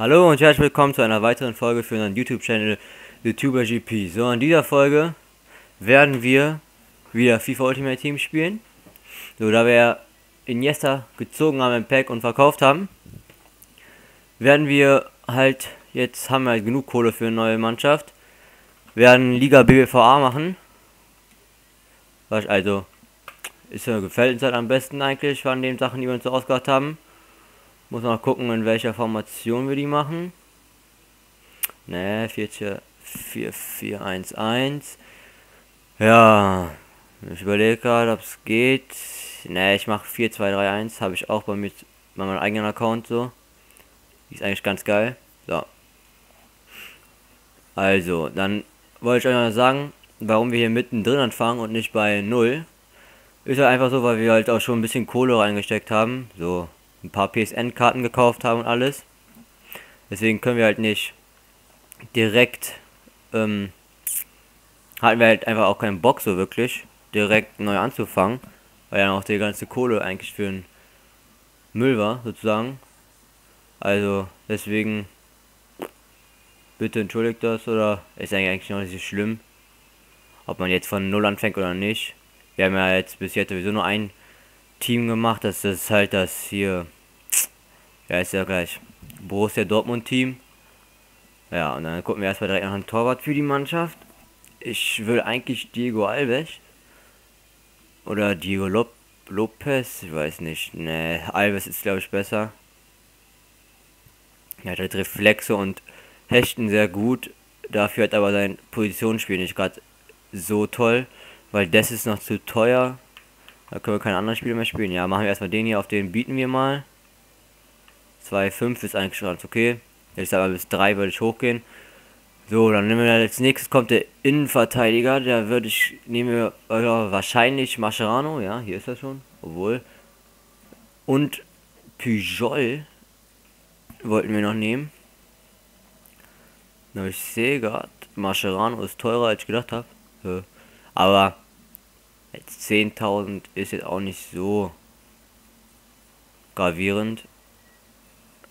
Hallo und herzlich willkommen zu einer weiteren Folge für unseren YouTube-Channel YouTuber GP. So, in dieser Folge werden wir wieder FIFA Ultimate Team spielen. So, da wir Iniesta gezogen haben im Pack und verkauft haben, werden wir halt, jetzt haben wir halt genug Kohle für eine neue Mannschaft, werden Liga BBVA machen. Was also, ist ja, gefällt uns halt am besten eigentlich von den Sachen, die wir uns so ausgedacht haben. Muss noch gucken, in welcher Formation wir die machen. Ne, 4, 4, 4, 1, 1. Ja, ich überlege gerade, ob es geht. Ne, ich mache 4, 2, 3, 1. Habe ich auch bei mir, bei meinem eigenen Account so. Ist eigentlich ganz geil. So. Also, dann wollte ich euch noch sagen, warum wir hier mittendrin anfangen und nicht bei 0. Ist halt einfach so, weil wir halt auch schon ein bisschen Kohle reingesteckt haben. So, ein paar PSN-Karten gekauft haben und alles. Deswegen können wir halt nicht direkt, ähm, hatten wir halt einfach auch keinen Bock so wirklich, direkt neu anzufangen, weil ja auch die ganze Kohle eigentlich für den Müll war, sozusagen. Also, deswegen, bitte entschuldigt das, oder ist eigentlich noch nicht so schlimm, ob man jetzt von Null anfängt oder nicht. Wir haben ja jetzt bis jetzt sowieso nur ein Team gemacht. Das ist halt das hier. Ja, ist ja gleich. Borussia Dortmund Team. Ja, und dann gucken wir erstmal direkt nach einem Torwart für die Mannschaft. Ich will eigentlich Diego Alves. Oder Diego Lop Lopez. Ich weiß nicht. Ne, Alves ist glaube ich besser. Er hat halt Reflexe und Hechten sehr gut. Dafür hat aber sein Positionsspiel nicht gerade so toll. Weil das ist noch zu teuer. Da können wir keine anderen Spiele mehr spielen. Ja, machen wir erstmal den hier, auf den bieten wir mal. 2,5 ist eigentlich ganz okay. Sage mal bis 3 würde ich hochgehen. So, dann nehmen wir als nächstes kommt der Innenverteidiger. Der würde ich, nehmen wir äh, wahrscheinlich Mascherano. Ja, hier ist er schon. Obwohl. Und Pujol wollten wir noch nehmen. Na, ich sehe gerade, Mascherano ist teurer als ich gedacht habe. Aber 10.000 ist jetzt auch nicht so gravierend.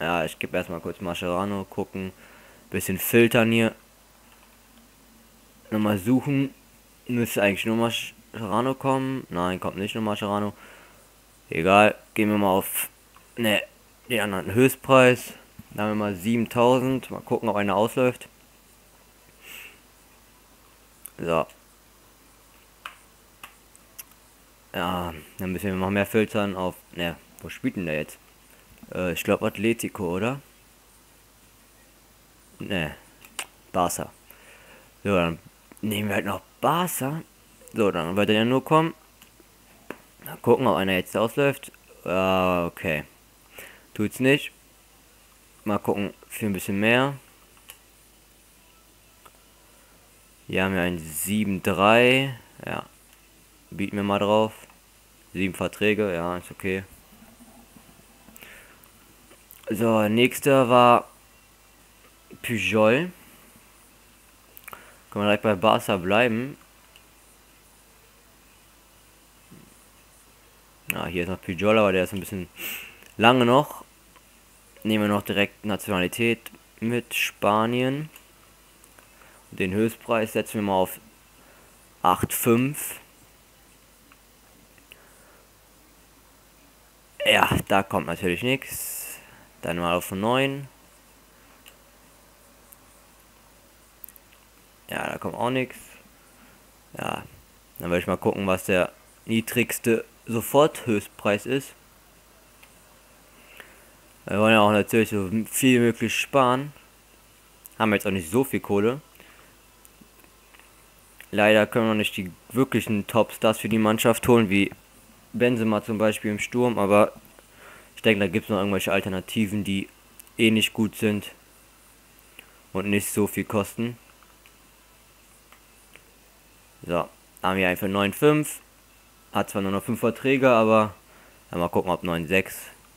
Ja, ich gebe erstmal kurz Mascherano gucken. Bisschen filtern hier. Nochmal suchen. Müsste eigentlich nur Mascherano kommen. Nein, kommt nicht nur Mascherano. Egal, gehen wir mal auf ne, den anderen Höchstpreis. Da haben wir mal 7000. Mal gucken, ob einer ausläuft. So, Ja, dann müssen wir noch mehr filtern auf. Ne, wo spielt denn der jetzt? Äh, ich glaube Atletico, oder? Ne, Barca. So, dann nehmen wir halt noch Barca. So, dann wird er ja nur kommen. Mal gucken, ob einer jetzt ausläuft. Ah, okay. Tut's nicht. Mal gucken für ein bisschen mehr. Hier haben wir ein 7-3. Ja, Bieten wir mal drauf. Sieben Verträge, ja, ist okay. So, nächster war Pujol. Können wir direkt bei Barca bleiben. Ja, hier ist noch Pujol, aber der ist ein bisschen lange noch. Nehmen wir noch direkt Nationalität mit Spanien. Den Höchstpreis setzen wir mal auf 8,5. Ja, da kommt natürlich nichts. Dann mal auf 9. Ja, da kommt auch nichts. Ja, dann werde ich mal gucken, was der niedrigste Sofort-Höchstpreis ist. Wir wollen ja auch natürlich so viel möglich sparen. Haben wir jetzt auch nicht so viel Kohle. Leider können wir nicht die wirklichen Top-Stars für die Mannschaft holen, wie Benzema zum Beispiel im Sturm, aber ich denke, da gibt es noch irgendwelche Alternativen, die ähnlich gut sind und nicht so viel kosten. So, haben wir einfach 9,5. Hat zwar nur noch 5 Verträge, aber mal gucken, ob 9,6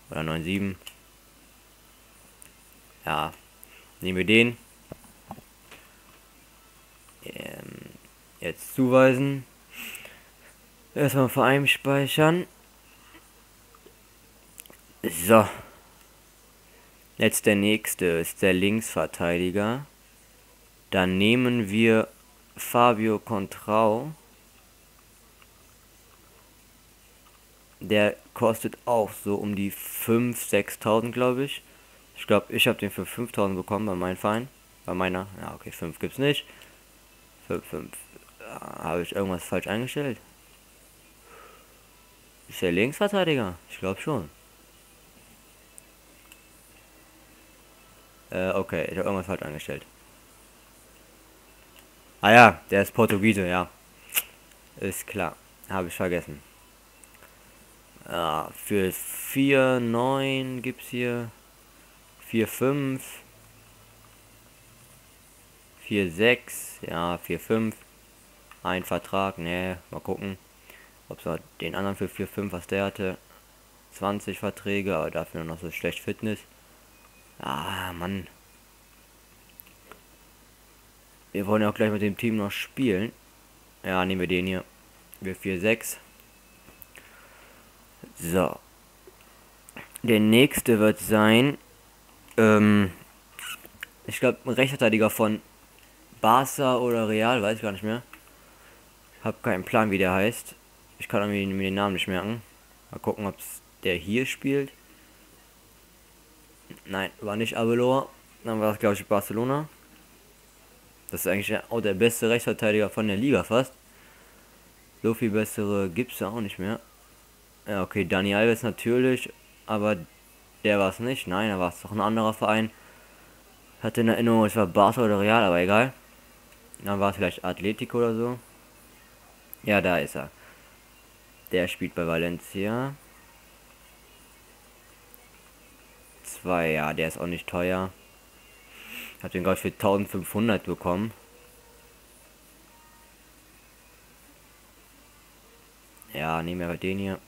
oder 9,7. Ja, nehmen wir den. Ähm, jetzt zuweisen. Erstmal Verein speichern. So. Jetzt der nächste ist der Linksverteidiger. Dann nehmen wir Fabio Contrao. Der kostet auch so um die 5.000, 6.000 glaube ich. Ich glaube, ich habe den für 5.000 bekommen bei meinem Verein. Bei meiner. Ja, okay, 5 gibt's nicht. 5, 5. Habe ich irgendwas falsch eingestellt? Ist der Linksverteidiger? Ich glaube schon. Äh, okay, ich habe irgendwas falsch eingestellt. Ah ja, der ist Portugiese, ja. Ist klar. Habe ich vergessen. Ja, für 4, 9 gibt's hier 4, 5. 4, 6. Ja, 4, 5. Ein Vertrag, ne, mal gucken. Ob es den anderen für 4, 5, was der hatte. 20 Verträge, aber dafür noch so schlecht Fitness. Ah, Mann. Wir wollen ja auch gleich mit dem Team noch spielen. Ja, nehmen wir den hier. Wir 4, 6. So. Der nächste wird sein, ähm, ich glaube, ein Rechtsverteidiger von Barca oder Real, weiß ich gar nicht mehr. Hab keinen Plan, wie der heißt. Ich kann mir den Namen nicht merken. Mal gucken, ob der hier spielt. Nein, war nicht Abelor. Dann war es, glaube ich, Barcelona. Das ist eigentlich auch der beste Rechtsverteidiger von der Liga fast. So viel bessere gibt es auch nicht mehr. Ja, okay, Dani Alves natürlich, aber der war es nicht. Nein, da war es doch ein anderer Verein. Hatte in Erinnerung, es war Barca oder Real, aber egal. Dann war es vielleicht Atletico oder so. Ja, da ist er. Der spielt bei Valencia. Zwei, ja, der ist auch nicht teuer. Hat den gerade für 1500 bekommen. Ja, nehmen wir den hier.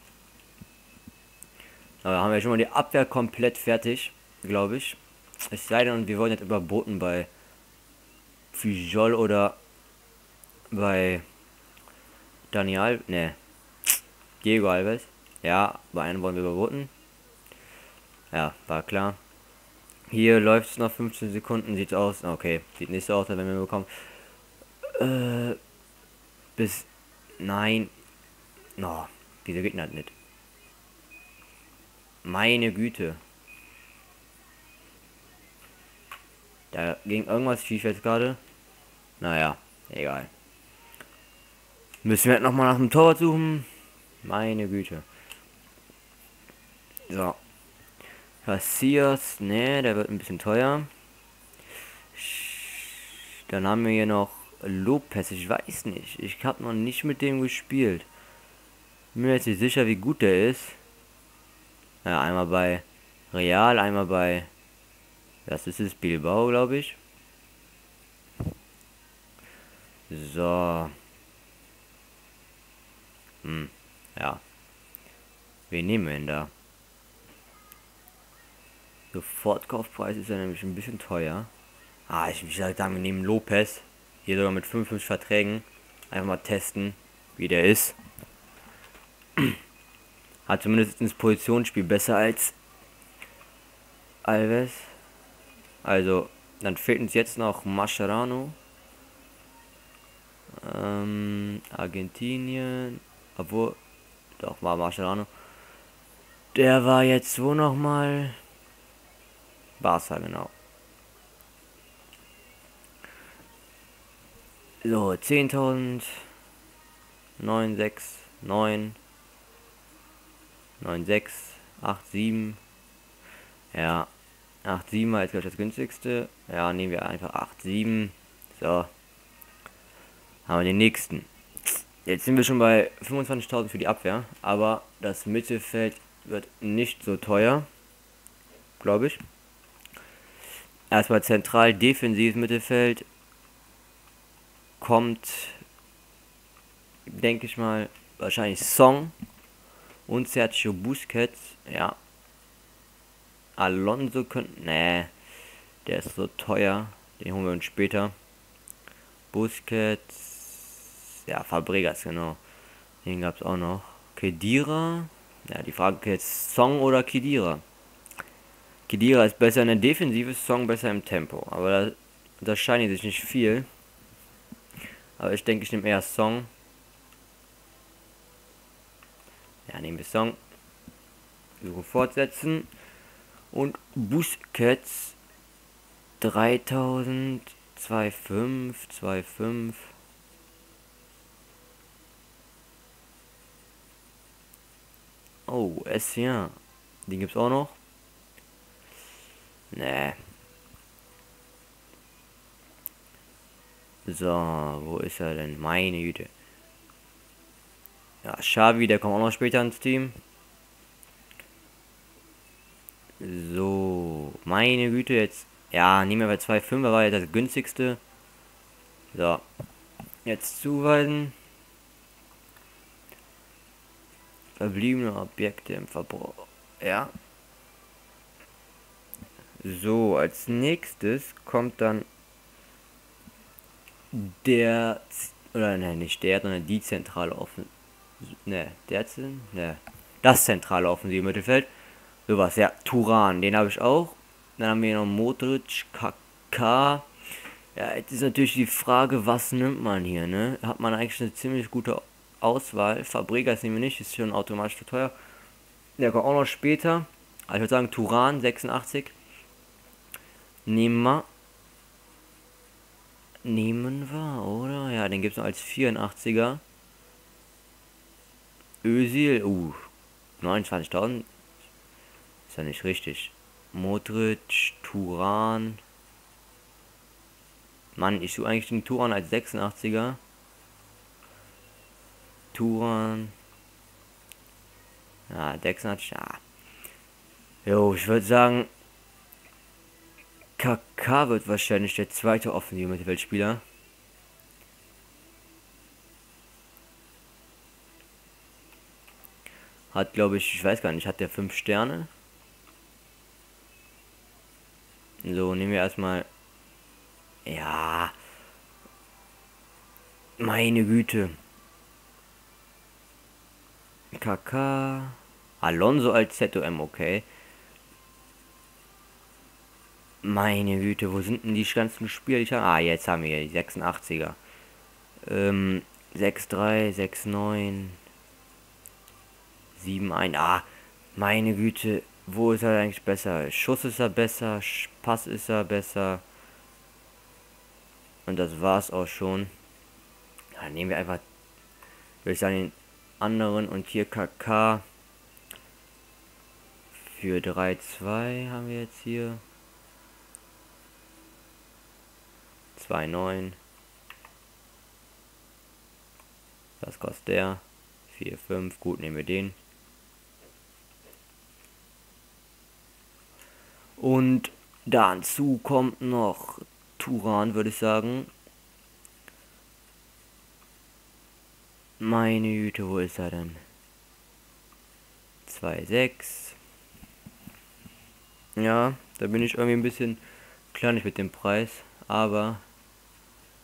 Aber haben wir schon mal die Abwehr komplett fertig, glaube ich. Es sei denn, wir wollen jetzt überboten bei Fujol oder bei Daniel, ne, Diego Alves. Ja, bei einem wollen wir überboten. Ja, war klar. Hier läuft es noch 15 Sekunden, sieht aus. Okay, sieht nicht so aus, wenn wir bekommen. Äh, bis. Nein. No, dieser Gegner nicht. Meine Güte. Da ging irgendwas schief jetzt gerade. Naja, egal. Müssen wir noch mal nach dem Torwart suchen? Meine Güte. So. Cassias, ne, der wird ein bisschen teuer. Dann haben wir hier noch Lopez, ich weiß nicht. Ich habe noch nicht mit dem gespielt. Mir jetzt nicht sicher, wie gut der ist. Ja, einmal bei Real, einmal bei. Das ist es, Bilbao, glaube ich. So. Hm, ja. Wen nehmen wir denn da? Sofortkaufpreis ist ja nämlich ein bisschen teuer. Ah, ich würde sagen, wir nehmen Lopez. Hier sogar mit 55 Verträgen. Einfach mal testen, wie der ist. Hat zumindest ins Positionsspiel besser als Alves. Also, dann fehlt uns jetzt noch Mascherano. Ähm, Argentinien. Obwohl, doch, war Mascherano. Der war jetzt wo nochmal? Barca, genau. So, 10.000. 9, 6, 9. 9, 6, 8, 7. Ja, 8, 7 war jetzt gleich das günstigste. Ja, nehmen wir einfach 8, 7. So. Haben wir den nächsten. Jetzt sind wir schon bei 25.000 für die Abwehr, aber das Mittelfeld wird nicht so teuer, glaube ich. Erstmal zentral defensives Mittelfeld kommt, denke ich mal, wahrscheinlich Song und Sergio Busquets, ja. Alonso könnte, nee, der ist so teuer, den holen wir uns später. Busquets, ja, Fabregas, genau. Den gab es auch noch. Kedira, ja, die Frage jetzt Song oder Kedira. Kedira ist besser in der Defensive, Song besser im Tempo. Aber da unterscheiden sich nicht viel. Aber ich denke, ich nehme eher Song. Ja, nehmen wir Song. Suche fortsetzen. Und Busquets 3000, 2,5, 2,5. Oh, Essien. Den gibt's auch noch. Nee. So, wo ist er denn? Meine Güte. Ja, Xavi, der kommt auch noch später ins Team. So, meine Güte, jetzt. Ja, nehmen wir bei 2,5, war ja das günstigste. So, jetzt zuweisen. Verbliebene Objekte im Verbrauch. Ja. So, als nächstes kommt dann der, oder ne, nicht der, sondern die zentrale Offen, ne, der, ne, das zentrale offensive Mittelfeld. Sowas, ja, Turan, den habe ich auch. Dann haben wir noch Modric, KK. Ja, jetzt ist natürlich die Frage, was nimmt man hier, ne? Hat man eigentlich eine ziemlich gute Auswahl. Fabregas nehmen wir nicht, ist schon automatisch zu teuer. Der kommt auch noch später. Also ich würde sagen, Turan 86. Nehmen wir. Nehmen wir, oder? Ja, den gibt es noch als 84er. Özil, uh, 29.000. Ist ja nicht richtig. Modric, Turan. Mann, ich suche eigentlich den Turan als 86er. Turan. Ja, 86, ja. Jo, ich würde sagen, KK wird wahrscheinlich der zweite offensive Mittelfeldspieler. Hat, glaube ich, ich weiß gar nicht, hat der 5 Sterne? So, nehmen wir erstmal. Ja. Meine Güte. KK. Alonso als ZOM, okay. Meine Güte, wo sind denn die ganzen Spieler? Ah, jetzt haben wir die 86er. Ähm, 6-3, 6-9, 7-1. Ah, meine Güte, wo ist er eigentlich besser? Schuss ist er besser, Pass ist er besser. Und das war's auch schon. Dann nehmen wir einfach, würde ich sagen, den anderen und hier KK. Für 3-2 haben wir jetzt hier. 2,9. Was kostet der? 4,5. Gut, nehmen wir den. Und dazu kommt noch Turan, würde ich sagen. Meine Güte, wo ist er denn? 2,6. Ja, da bin ich irgendwie ein bisschen klein mit dem Preis, aber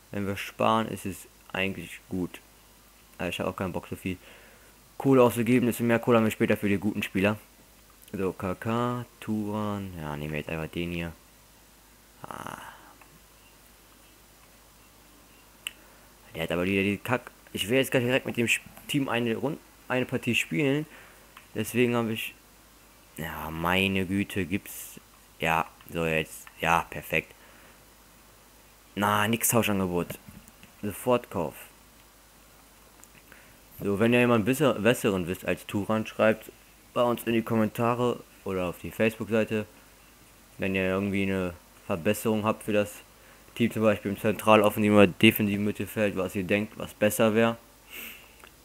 wenn wir sparen, ist es eigentlich gut. Aber ich habe auch keinen Bock so viel Kohle auszugeben, desto mehr Kohle haben wir später für die guten Spieler. So, KK, Turan, ja, nehmen wir jetzt einfach den hier. Ah. Der hat aber wieder die Kack. Ich will jetzt gar direkt mit dem Team eine Rund eine Partie spielen. Deswegen habe ich. Ja, meine Güte, gibt's. Ja, so jetzt. Ja, perfekt. Na, nix Tauschangebot. Sofortkauf. So, wenn ihr jemand besser, besseren wisst als Turan, schreibt bei uns in die Kommentare oder auf die Facebook-Seite. Wenn ihr irgendwie eine Verbesserung habt für das Team, zum Beispiel im Zentraloffensiven oder defensiven Mittelfeld, was ihr denkt, was besser wäre.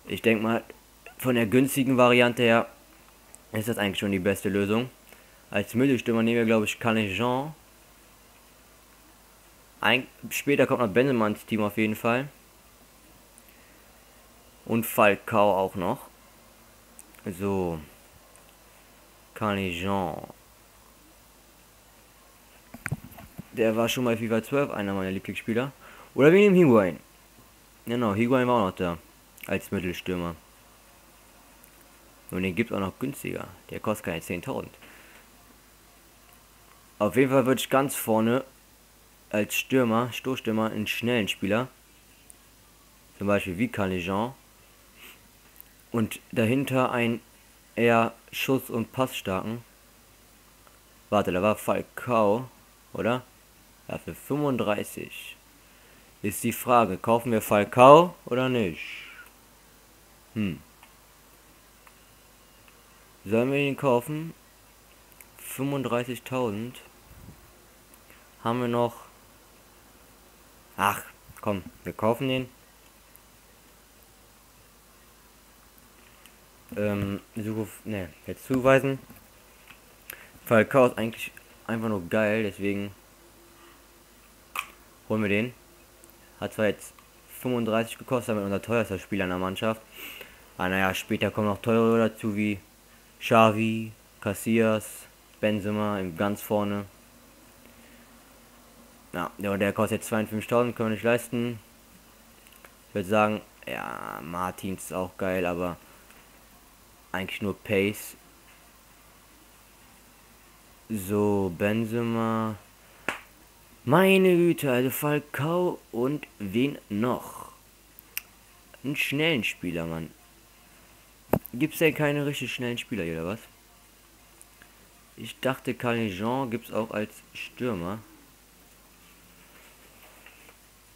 Ich denke mal, von der günstigen Variante her ist das eigentlich schon die beste Lösung. Als Mittelstürmer nehmen wir, glaube ich, Canejean ein, später kommt noch Benzema ins Team auf jeden Fall. Und Falcao auch noch. So. Carnejean. Der war schon bei FIFA 12 einer meiner Lieblingsspieler. Oder wir nehmen Higuain. Genau, Higuain war auch noch da. Als Mittelstürmer. Und den gibt auch noch günstiger. Der kostet keine 10.000. Auf jeden Fall würde ich ganz vorne als Stürmer, Stoßstürmer, einen schnellen Spieler. Zum Beispiel wie Calijan. Und dahinter ein eher Schuss- und Passstarken. Warte, da war Falcao, oder? Ja, für 35. Ist die Frage, kaufen wir Falcao oder nicht? Hm. Sollen wir ihn kaufen? 35.000. Haben wir noch... Ach, komm, wir kaufen den. Ähm, Suche, ne, jetzt zuweisen. Falcao ist eigentlich einfach nur geil, deswegen holen wir den. Hat zwar jetzt 35 gekostet, damit unser teuerster Spieler in der Mannschaft. Aber naja, später kommen noch teure dazu wie Xavi, Casillas, Benzema ganz vorne. Ja, der, der kostet jetzt 52.000, können wir nicht leisten. Ich würde sagen, ja, Martins ist auch geil, aber eigentlich nur Pace. So, Benzema. Meine Güte, also Falcao und wen noch? Einen schnellen Spieler, Mann. Es denn keine richtig schnellen Spieler hier, oder was? Ich dachte, Calijan gibt es auch als Stürmer.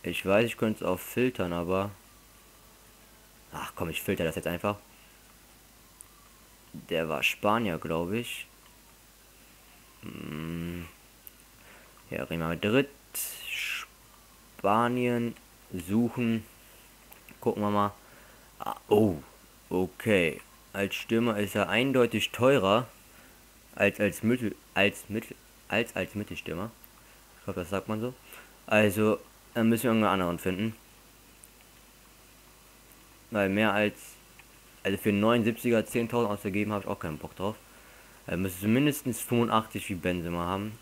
Ich weiß, ich könnte es auch filtern, aber... Ach komm, ich filter das jetzt einfach. Der war Spanier, glaube ich. Hm. Ja, Real Madrid. Spanien. Suchen. Gucken wir mal. Ah, oh, okay. Als Stürmer ist er eindeutig teurer als als Mittel als Mittel als als Mittelstürmer. Ich glaube, das sagt man so. Also dann müssen wir irgendeinen anderen finden. Weil mehr als also für 79er 10.000 ausgegeben habe ich auch keinen Bock drauf. Er müsste mindestens 85 wie Benzema haben.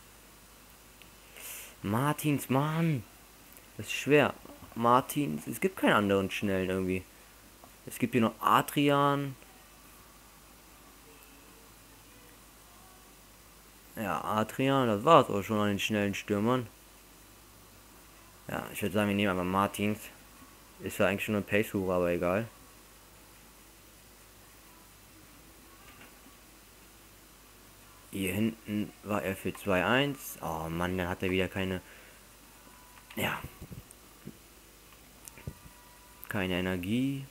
Martins, Mann. Das ist schwer. Martins, es gibt keinen anderen schnellen irgendwie. Es gibt hier noch Adrian. Ja, Adrian, das war es auch schon an den schnellen Stürmern. Ja, ich würde sagen, wir nehmen aber Martins. Ist ja eigentlich schon ein pace aber egal. Hier hinten war er für 2-1. Oh Mann, dann hat er wieder keine... Ja. Keine Energie.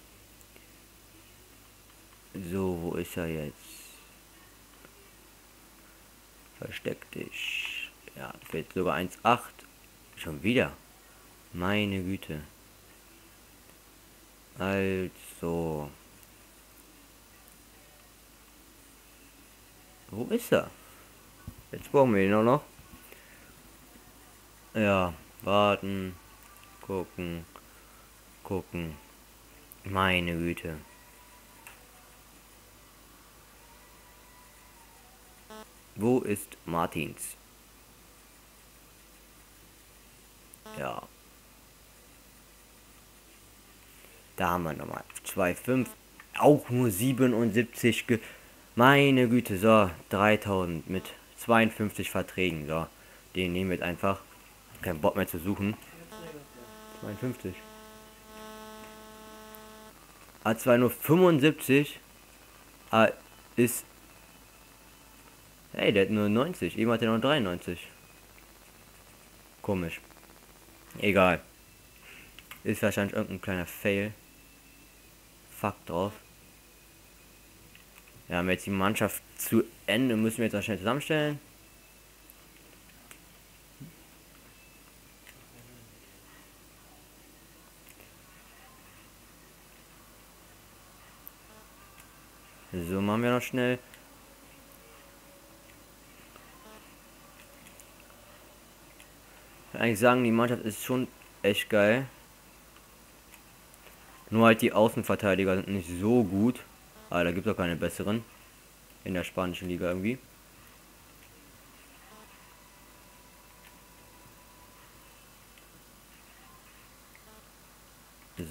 So, wo ist er jetzt? Versteck dich. Ja, fällt sogar 1,8. Schon wieder. Meine Güte. Also. Wo ist er? Jetzt brauchen wir ihn auch noch. Ja, warten, gucken, gucken. Meine Güte. Wo ist Martins? Ja. Da haben wir nochmal 2,5. Auch nur 77 ge meine Güte, so, 3000 mit 52 Verträgen, so. Den nehmen wir jetzt einfach. Kein Bock mehr zu suchen. 52. a zwar nur 75, aber ist... Hey, der hat nur 90. Eben hat er noch 93. Komisch. Egal. Ist wahrscheinlich irgendein kleiner Fail. Fuck drauf. Ja, haben wir jetzt die Mannschaft zu Ende, müssen wir jetzt schnell zusammenstellen. So machen wir noch schnell. Eigentlich sagen, die Mannschaft ist schon echt geil. Nur halt die Außenverteidiger sind nicht so gut. Aber da gibt es auch keine besseren. In der spanischen Liga irgendwie.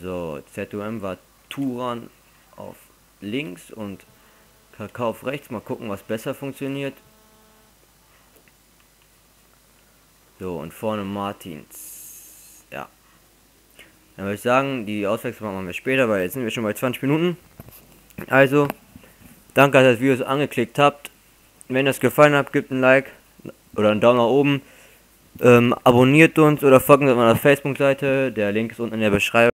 So, ZUM war Turan auf links und Kakao auf rechts. Mal gucken, was besser funktioniert. So, und vorne Martins. Ja. Dann würde ich sagen, die Auswechslung machen wir später, weil jetzt sind wir schon bei 20 Minuten. Also, danke, dass ihr das Video angeklickt habt. Wenn es gefallen hat, gebt ein Like oder einen Daumen nach oben. Ähm, abonniert uns oder folgt uns auf meiner Facebook-Seite. Der Link ist unten in der Beschreibung.